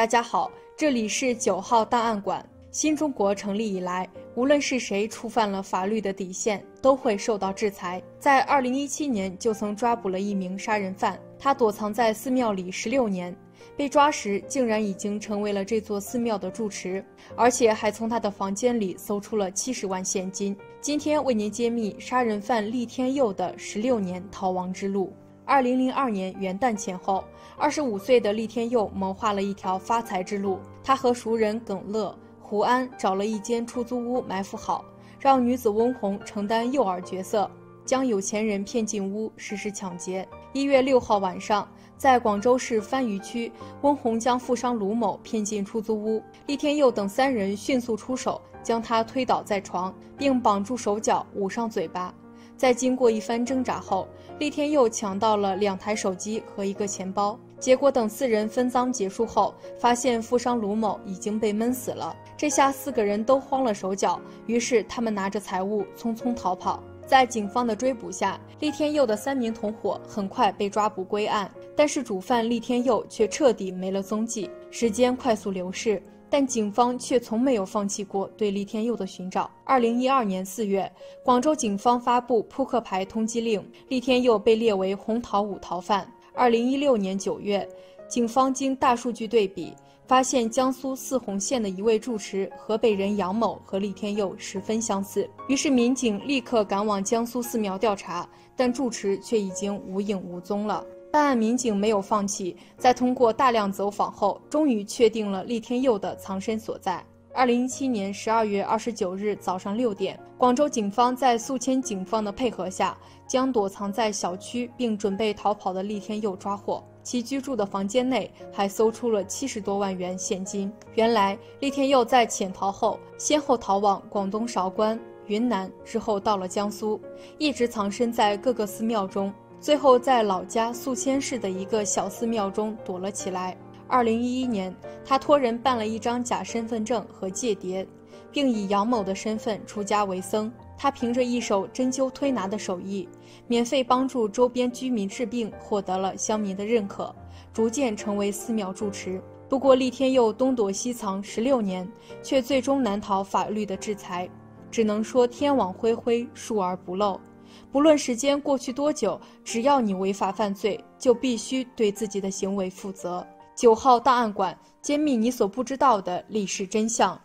大家好，这里是九号档案馆。新中国成立以来，无论是谁触犯了法律的底线，都会受到制裁。在二零一七年，就曾抓捕了一名杀人犯，他躲藏在寺庙里十六年，被抓时竟然已经成为了这座寺庙的住持，而且还从他的房间里搜出了七十万现金。今天为您揭秘杀人犯厉天佑的十六年逃亡之路。二零零二年元旦前后，二十五岁的厉天佑谋划了一条发财之路。他和熟人耿乐、胡安找了一间出租屋埋伏好，让女子温红承担诱饵角色，将有钱人骗进屋实施抢劫。一月六号晚上，在广州市番禺区，温红将富商卢某骗进出租屋，厉天佑等三人迅速出手，将他推倒在床，并绑住手脚，捂上嘴巴。在经过一番挣扎后，厉天佑抢到了两台手机和一个钱包。结果等四人分赃结束后，发现富商卢某已经被闷死了。这下四个人都慌了手脚，于是他们拿着财物匆匆逃跑。在警方的追捕下，厉天佑的三名同伙很快被抓捕归案，但是主犯厉天佑却彻底没了踪迹。时间快速流逝。但警方却从没有放弃过对厉天佑的寻找。二零一二年四月，广州警方发布扑克牌通缉令，厉天佑被列为红桃五逃犯。二零一六年九月，警方经大数据对比，发现江苏泗洪县的一位住持河北人杨某和厉天佑十分相似，于是民警立刻赶往江苏寺庙调查，但住持却已经无影无踪了。办案民警没有放弃，在通过大量走访后，终于确定了厉天佑的藏身所在。二零一七年十二月二十九日早上六点，广州警方在宿迁警方的配合下，将躲藏在小区并准备逃跑的厉天佑抓获。其居住的房间内还搜出了七十多万元现金。原来，厉天佑在潜逃后，先后逃往广东韶关、云南，之后到了江苏，一直藏身在各个寺庙中。最后，在老家宿迁市的一个小寺庙中躲了起来。二零一一年，他托人办了一张假身份证和戒牒，并以杨某的身份出家为僧。他凭着一手针灸推拿的手艺，免费帮助周边居民治病，获得了乡民的认可，逐渐成为寺庙住持。不过，厉天佑东躲西藏十六年，却最终难逃法律的制裁，只能说天网恢恢，疏而不漏。不论时间过去多久，只要你违法犯罪，就必须对自己的行为负责。九号档案馆揭秘你所不知道的历史真相。